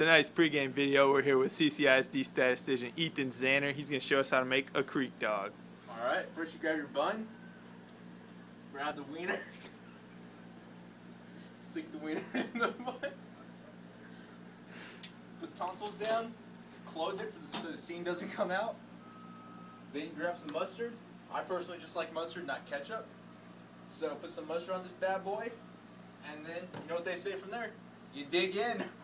tonight's pregame video, we're here with CCISD statistician Ethan Zanner. He's going to show us how to make a creek dog. All right, first you grab your bun, grab the wiener, stick the wiener in the bun, put tonsils down, close it so the steam doesn't come out. Then you grab some mustard. I personally just like mustard, not ketchup. So put some mustard on this bad boy, and then you know what they say from there? You dig in.